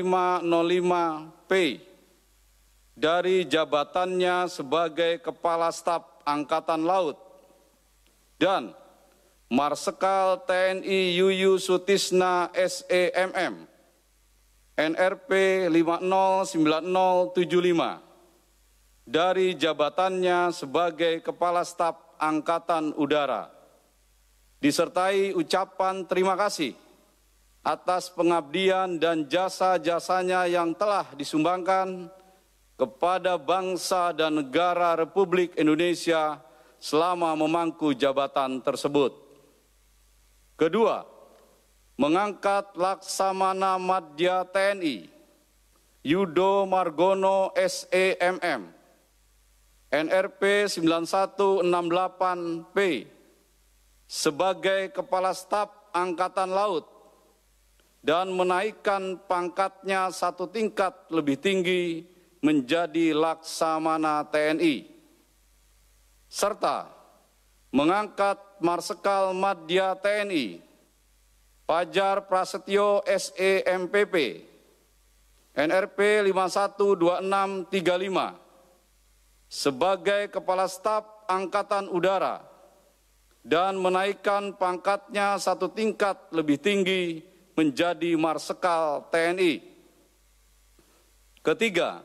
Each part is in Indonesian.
505P dari jabatannya sebagai Kepala Staf Angkatan Laut dan Marsikal TNI Yuyu Sutisna SEMM NRP 509075 dari jabatannya sebagai Kepala Staf Angkatan Udara. Disertai ucapan terima kasih atas pengabdian dan jasa-jasanya yang telah disumbangkan kepada bangsa dan negara Republik Indonesia selama memangku jabatan tersebut. Kedua, mengangkat Laksamana Madya TNI Yudo Margono SEMM NRP 9168P sebagai Kepala Staf Angkatan Laut dan menaikkan pangkatnya satu tingkat lebih tinggi menjadi Laksamana TNI serta mengangkat Marsikal Madya TNI Pajar Prasetyo SEMPP NRP 512635 sebagai Kepala Staf Angkatan Udara dan menaikkan pangkatnya satu tingkat lebih tinggi menjadi Marsekal TNI. Ketiga,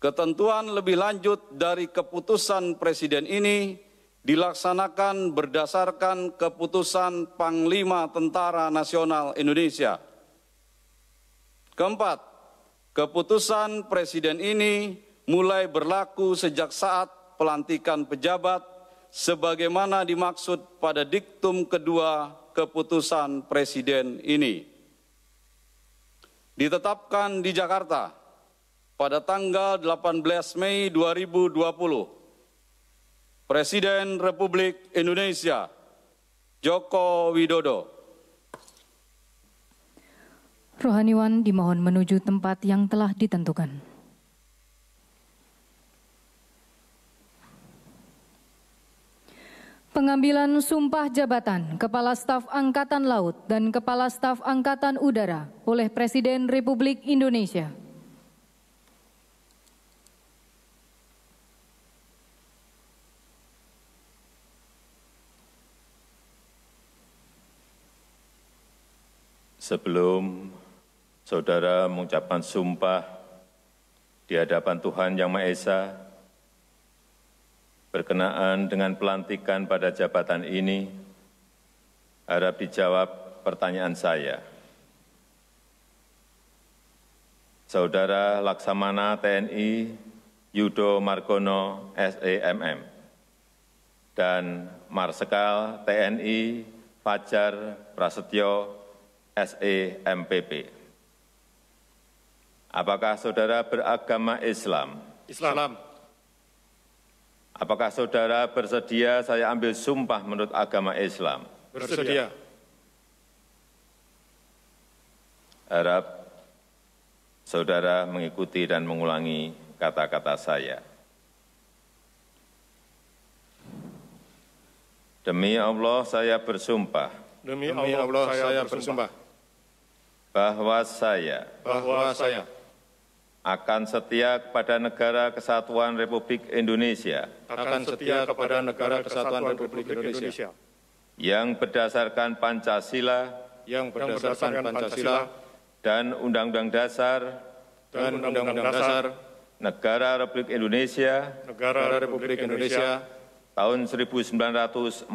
ketentuan lebih lanjut dari keputusan Presiden ini dilaksanakan berdasarkan keputusan Panglima Tentara Nasional Indonesia. Keempat, keputusan Presiden ini mulai berlaku sejak saat pelantikan pejabat sebagaimana dimaksud pada diktum kedua keputusan Presiden ini. Ditetapkan di Jakarta pada tanggal 18 Mei 2020, Presiden Republik Indonesia Joko Widodo. Rohaniwan dimohon menuju tempat yang telah ditentukan. Pengambilan sumpah jabatan Kepala Staf Angkatan Laut dan Kepala Staf Angkatan Udara oleh Presiden Republik Indonesia. Sebelum saudara mengucapkan sumpah di hadapan Tuhan Yang Maha Esa, Berkenaan dengan pelantikan pada jabatan ini, harap dijawab pertanyaan saya. Saudara Laksamana TNI Yudo Margono SEMM dan Marsekal TNI Fajar Prasetyo SEMPP. Apakah saudara beragama Islam? Islam. Apakah saudara bersedia saya ambil sumpah menurut agama Islam? Bersedia. Harap saudara mengikuti dan mengulangi kata-kata saya. Demi Allah saya bersumpah. Demi Allah saya bersumpah. Bahwa saya. Bahwa saya akan setia kepada negara kesatuan Republik Indonesia. Akan setia kepada negara kesatuan Republik Indonesia. Yang berdasarkan Pancasila yang berdasarkan Pancasila dan Undang-Undang Dasar dan Undang-Undang Dasar Negara Republik Indonesia Negara Republik Indonesia tahun 1945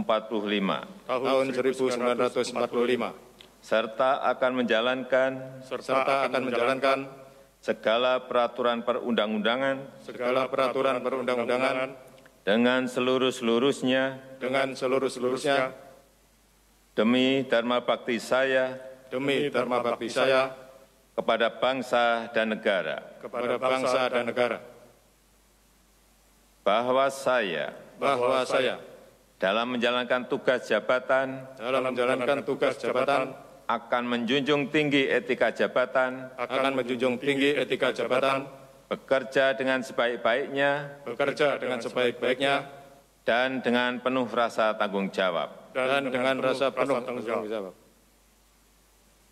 tahun 1945 serta akan menjalankan serta akan menjalankan segala peraturan perundang-undangan segala peraturan perundang-undangan dengan seluruh-seluruhnya dengan seluruh-seluruhnya demi dharma bakti saya demi dharma bakti saya kepada bangsa dan negara. kepada bangsa dan negara. Bahwa saya bahwa saya dalam menjalankan tugas jabatan dalam menjalankan tugas jabatan akan menjunjung tinggi etika jabatan, akan menjunjung tinggi etika jabatan, bekerja dengan sebaik-baiknya, bekerja dengan sebaik-baiknya, dan dengan penuh rasa tanggung jawab. Dan dengan rasa penuh tanggung jawab.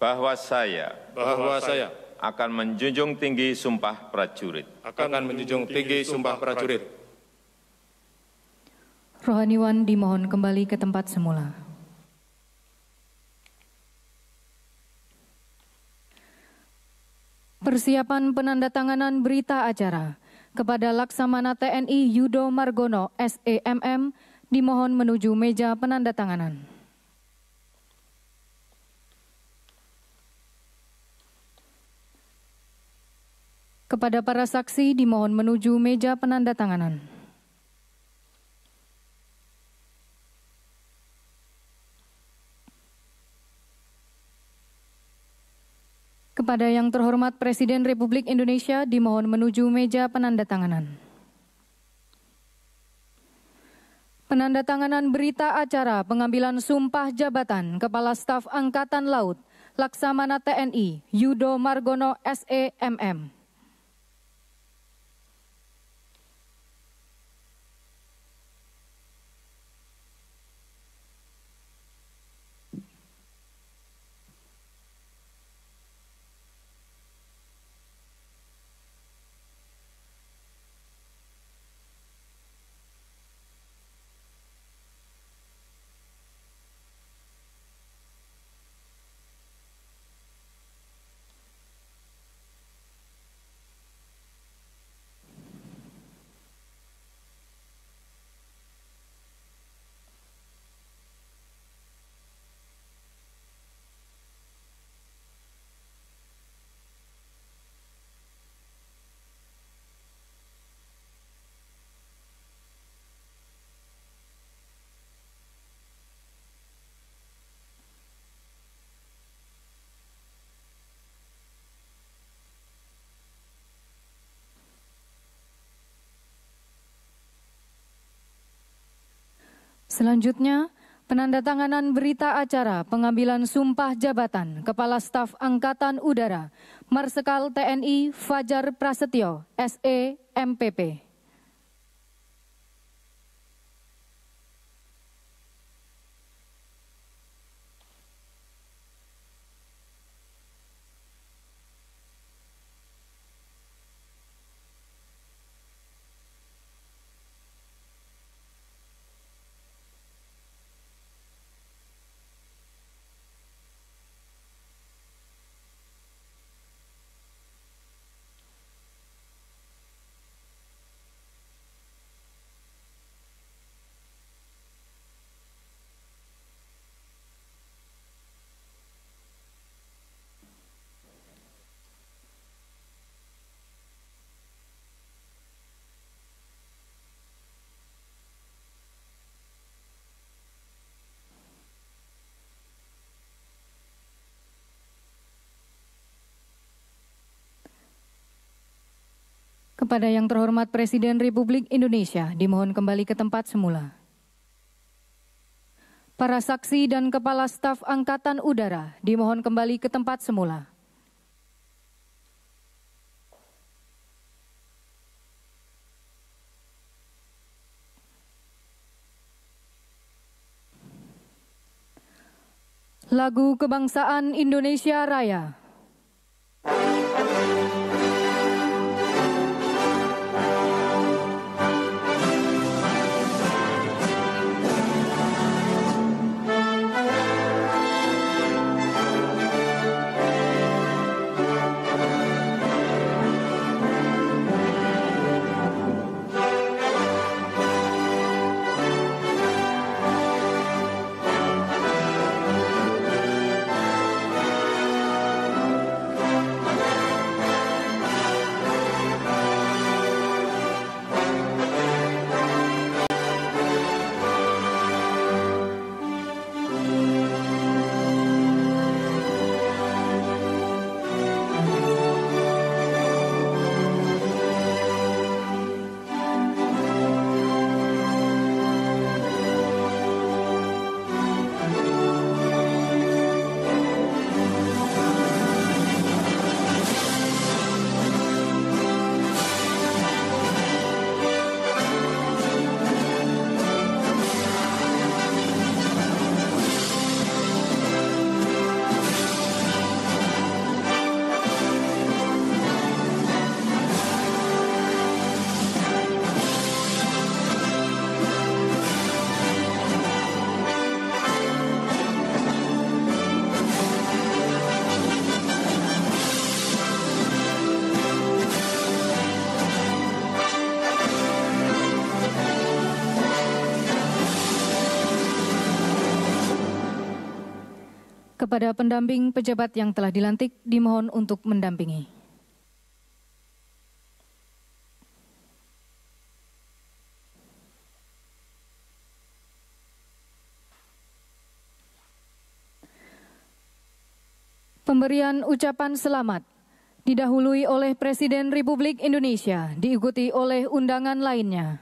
Bahwa saya, bahwa saya akan menjunjung tinggi sumpah prajurit. akan menjunjung tinggi sumpah prajurit. Rohaniwan dimohon kembali ke tempat semula. Persiapan penandatanganan berita acara kepada Laksamana TNI Yudo Margono SEMM dimohon menuju meja penandatanganan. Kepada para saksi dimohon menuju meja penandatanganan. Kepada yang terhormat Presiden Republik Indonesia dimohon menuju meja penandatanganan. Penandatanganan berita acara pengambilan sumpah jabatan Kepala Staf Angkatan Laut Laksamana TNI Yudo Margono SEMM. Selanjutnya, penandatanganan berita acara pengambilan sumpah jabatan Kepala Staf Angkatan Udara Marsikal TNI Fajar Prasetyo, SE, MPP. Kepada yang terhormat Presiden Republik Indonesia, dimohon kembali ke tempat semula. Para saksi dan kepala staf Angkatan Udara dimohon kembali ke tempat semula. Lagu Kebangsaan Indonesia Raya. Kepada pendamping pejabat yang telah dilantik, dimohon untuk mendampingi. Pemberian ucapan selamat didahului oleh Presiden Republik Indonesia, diikuti oleh undangan lainnya.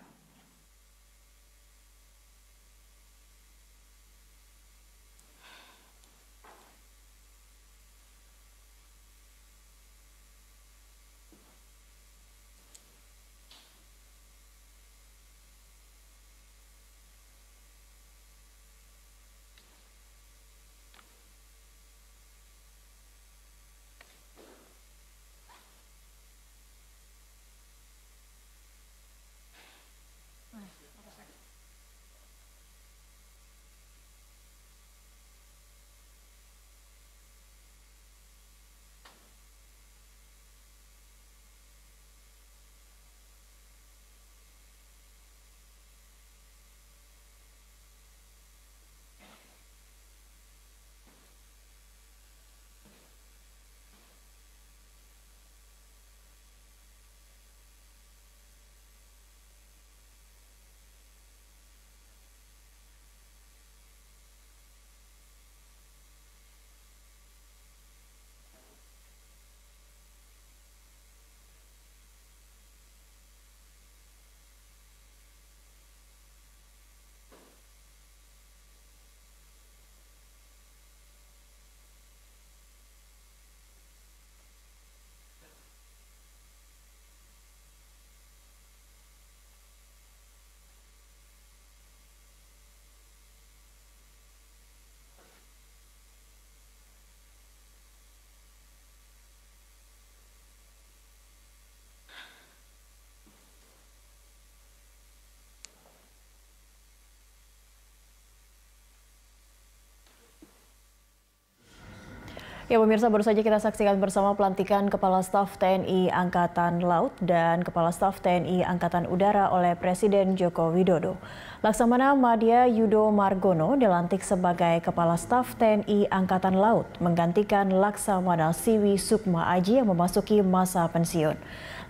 Ya pemirsa baru saja kita saksikan bersama pelantikan Kepala Staf TNI Angkatan Laut dan Kepala Staf TNI Angkatan Udara oleh Presiden Joko Widodo. Laksamana Madya Yudo Margono dilantik sebagai Kepala Staf TNI Angkatan Laut menggantikan Laksamana Siwi Sukma Aji yang memasuki masa pensiun.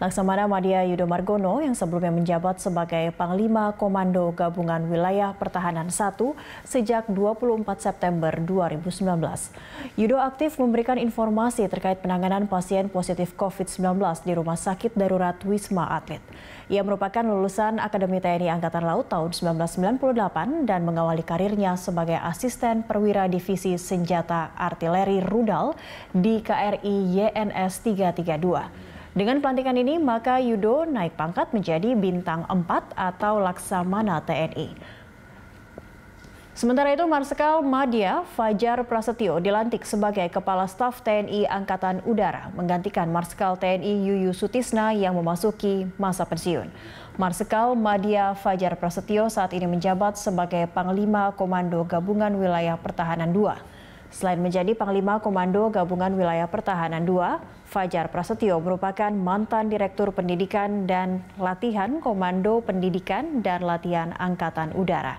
Laksamana Madya Yudo Margono yang sebelumnya menjabat sebagai Panglima Komando Gabungan Wilayah Pertahanan 1 sejak 24 September 2019. Yudo aktif memberikan informasi terkait penanganan pasien positif COVID-19 di Rumah Sakit Darurat Wisma Atlet. Ia merupakan lulusan Akademi TNI Angkatan Laut tahun 1998 dan mengawali karirnya sebagai asisten perwira divisi senjata artileri rudal di KRI YNS 332. Dengan pelantikan ini, maka Yudo naik pangkat menjadi bintang 4 atau Laksamana TNI. Sementara itu, Marsikal Madya Fajar Prasetyo dilantik sebagai Kepala Staf TNI Angkatan Udara, menggantikan Marsikal TNI Yuyu Sutisna yang memasuki masa pensiun. Marsikal Madya Fajar Prasetyo saat ini menjabat sebagai Panglima Komando Gabungan Wilayah Pertahanan II. Selain menjadi Panglima Komando Gabungan Wilayah Pertahanan II, Fajar Prasetyo merupakan mantan Direktur Pendidikan dan Latihan Komando Pendidikan dan Latihan Angkatan Udara.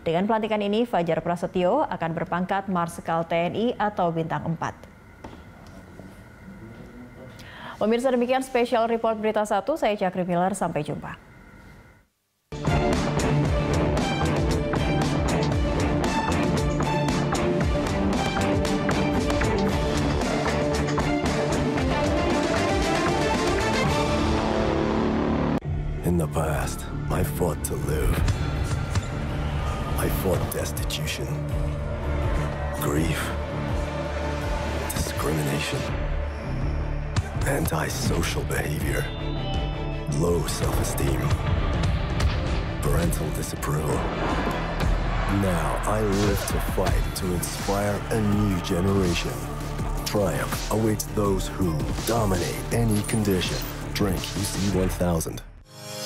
Dengan pelantikan ini, Fajar Prasetyo akan berpangkat Marsikal TNI atau Bintang 4. Pemirsa demikian spesial report berita satu, saya Cakri Miller, sampai jumpa. In the past, I fought to live. I fought destitution, grief, discrimination, antisocial behavior, low self-esteem, parental disapproval. Now I live to fight to inspire a new generation. Triumph awaits those who dominate any condition. Drink UC 1000.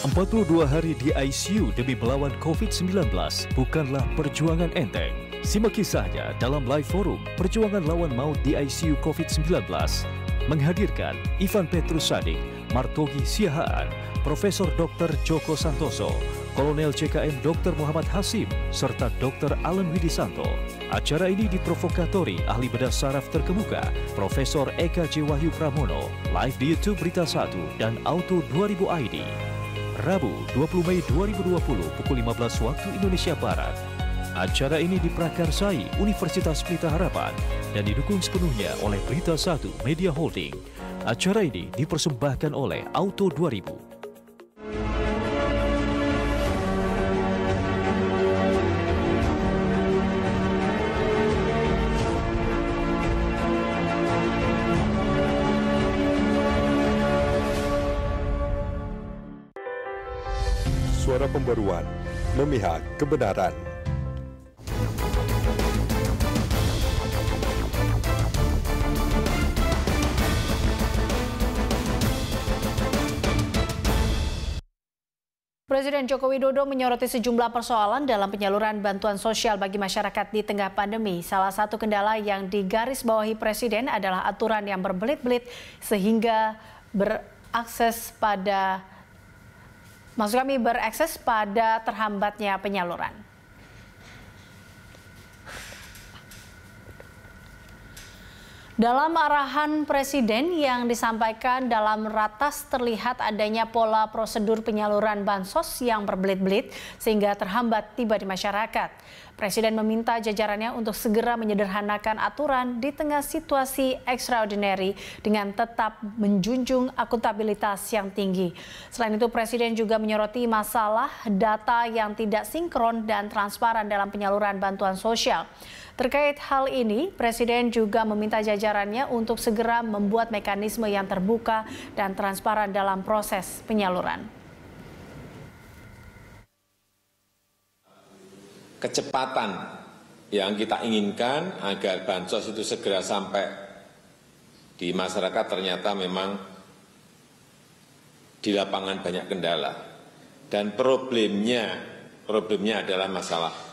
42 hari di ICU demi melawan COVID-19 bukanlah perjuangan enteng. Simak kisahnya dalam live forum Perjuangan Lawan Maut di ICU COVID-19 menghadirkan Ivan Petrus Sadik, Martogi Siahaan, Profesor Dr. Joko Santoso, Kolonel CKM Dr. Muhammad Hasim, serta Dr. Alan Widisanto. Acara ini diprovokatori ahli bedah saraf terkemuka, Profesor Eka J. Wahyu Pramono, live di YouTube Berita 1 dan Auto 2000 ID. Rabu 20 Mei 2020 pukul 15 waktu Indonesia Barat. Acara ini diprakarsai Universitas Pelita Harapan dan didukung sepenuhnya oleh Berita 1 Media Holding. Acara ini dipersembahkan oleh Auto 2000. Pembaruan, memihak kebenaran. Presiden Joko Widodo menyoroti sejumlah persoalan dalam penyaluran bantuan sosial bagi masyarakat di tengah pandemi. Salah satu kendala yang digarisbawahi Presiden adalah aturan yang berbelit-belit sehingga berakses pada maksud kami berakses pada terhambatnya penyaluran. Dalam arahan Presiden yang disampaikan dalam ratas terlihat adanya pola prosedur penyaluran bansos yang berbelit-belit sehingga terhambat tiba di masyarakat. Presiden meminta jajarannya untuk segera menyederhanakan aturan di tengah situasi extraordinary dengan tetap menjunjung akuntabilitas yang tinggi. Selain itu Presiden juga menyoroti masalah data yang tidak sinkron dan transparan dalam penyaluran bantuan sosial. Terkait hal ini, Presiden juga meminta jajarannya untuk segera membuat mekanisme yang terbuka dan transparan dalam proses penyaluran. Kecepatan yang kita inginkan agar bansos itu segera sampai di masyarakat ternyata memang di lapangan banyak kendala. Dan problemnya, problemnya adalah masalah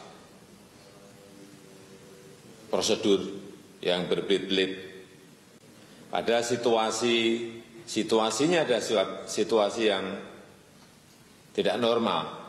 prosedur yang berbelit-belit. Pada situasi situasinya ada situasi yang tidak normal.